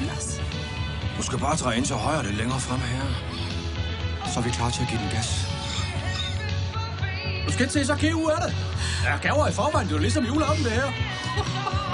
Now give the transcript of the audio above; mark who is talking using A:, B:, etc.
A: ellers?
B: Du skal bare dreje ind til højre lidt længere frem her. Så er vi klar til at give den gas.
C: Du skal ikke se så kæve ud af det. Ja, gaver i forvejen, det er jo ligesom juleaften, det her.